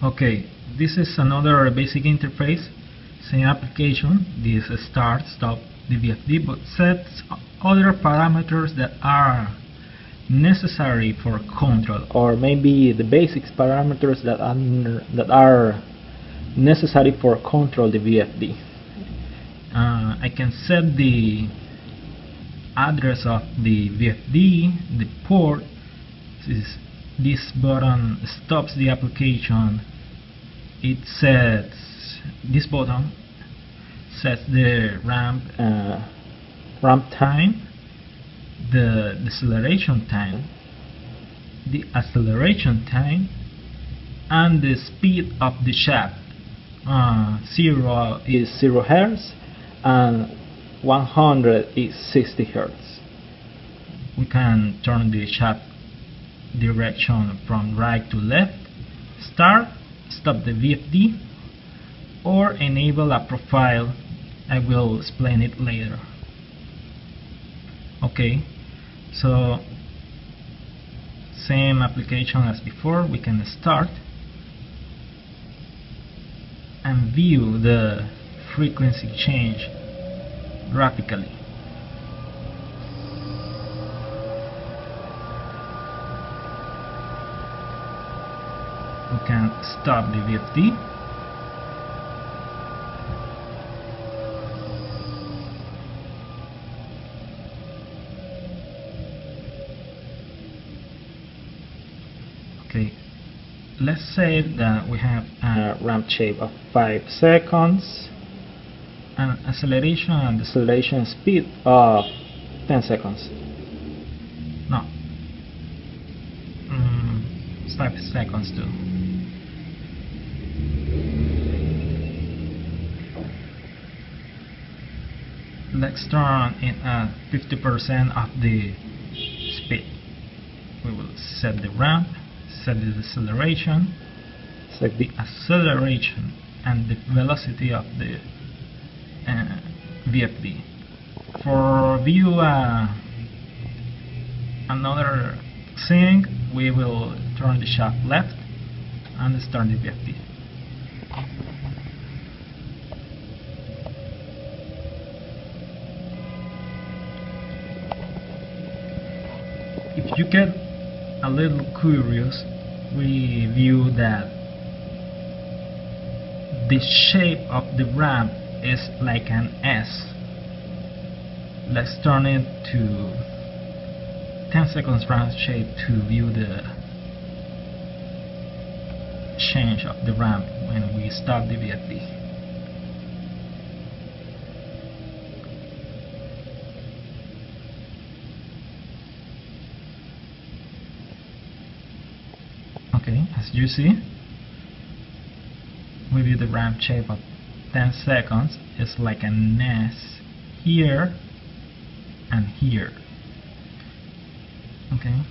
Okay, this is another basic interface, same application, this start, stop the VFD, but sets other parameters that are necessary for control, or maybe the basics parameters that are, that are necessary for control the VFD. Uh, I can set the address of the VFD, the port, this, this button stops the application, it sets, this button sets the ramp, uh, ramp time, the deceleration time, the acceleration time, and the speed of the shaft. Uh, 0 is 0 hertz and 100 is 60 hertz. We can turn the shaft direction from right to left, start, stop the VFD, or enable a profile. I will explain it later. Okay, so same application as before, we can start and view the frequency change graphically. We can stop the VFD okay. Let's say that we have a ramp shape of 5 seconds and acceleration and deceleration speed of 10 seconds. No. Mm, 5 seconds too let's turn in at 50% of the speed we will set the ramp set the deceleration, set the acceleration and the velocity of the uh, VFD. For view uh, another thing, we will turn the shaft left and start the VFD. If you get a little curious, we view that the shape of the ramp is like an S. Let's turn it to 10 seconds ramp shape to view the change of the ramp when we start the VFD. Okay as you see maybe the ramp shape of 10 seconds. Is like an S here and here. Okay